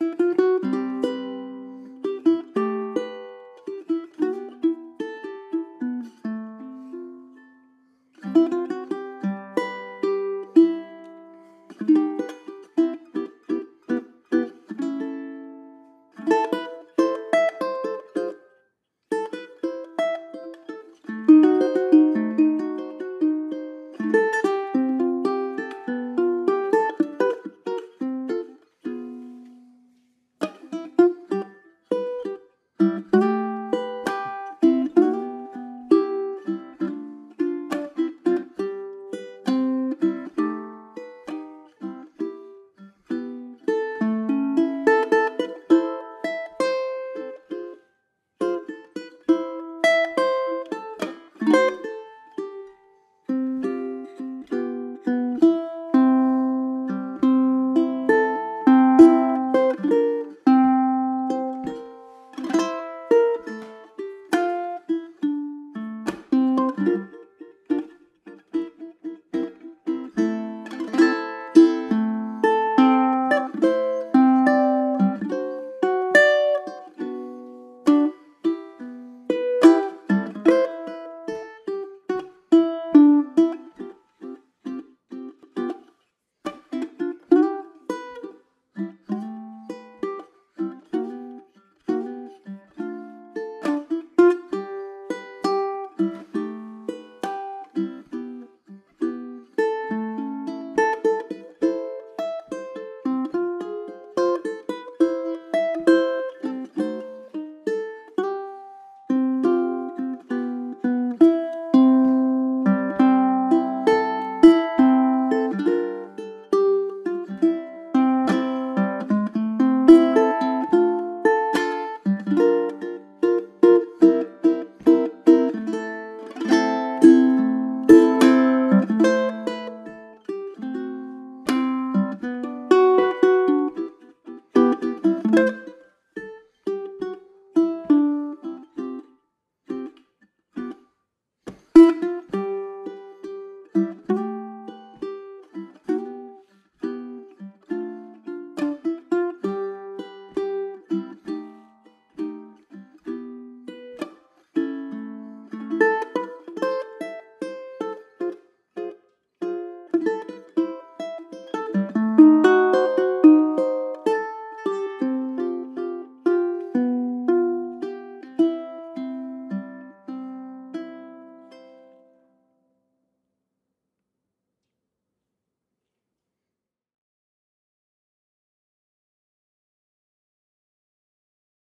Música